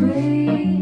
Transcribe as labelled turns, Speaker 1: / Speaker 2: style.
Speaker 1: Sweet.